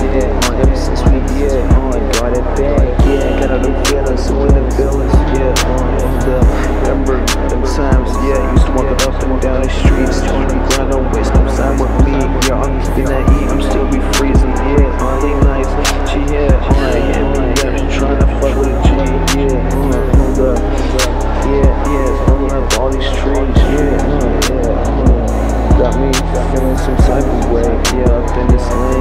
yeah. On ever since we, yeah, on got it back, yeah. Got all them feelings, so in the feelings, yeah. On the remember them times, yeah. Used to walk up and down the streets, trying to grind, don't waste no time with me. Yeah, I'm used to not eat, I'm still be freezing, yeah. On late nights, she yeah, on yeah, on yeah. She trying to fuck with a G, yeah. On the, yeah, yeah. On up all these streets, yeah, yeah. Got me feeling some type of way, yeah. Up in this land.